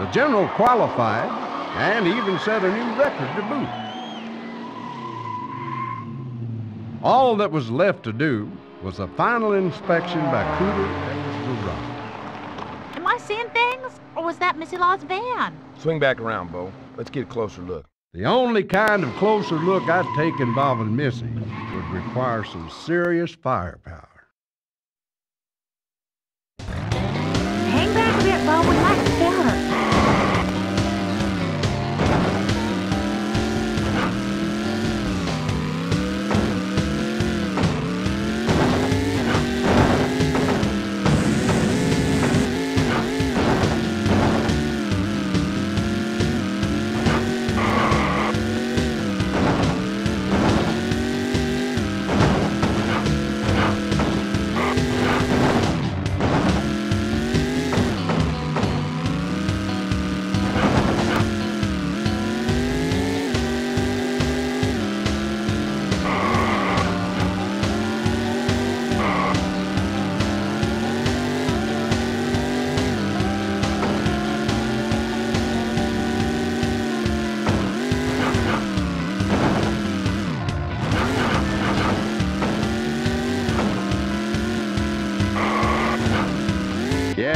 The general qualified and even set a new record to boot. All that was left to do was a final inspection by Cooter and Garage. Am I seeing things? Or was that Missy Law's van? Swing back around, Bo. Let's get a closer look. The only kind of closer look I'd take involving Missy would require some serious firepower.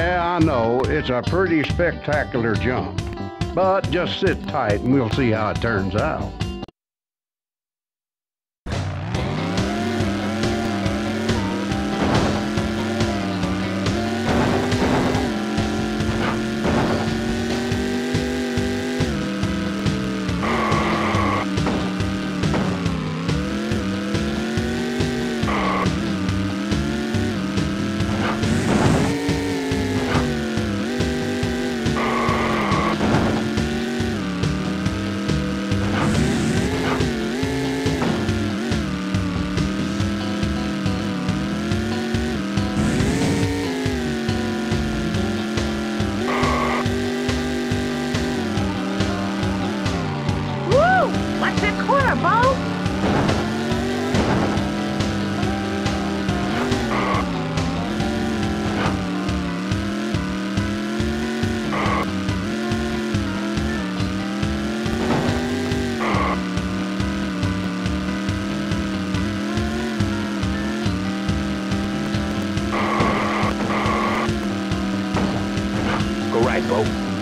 Yeah, I know, it's a pretty spectacular jump. But just sit tight and we'll see how it turns out. Go right, Bo.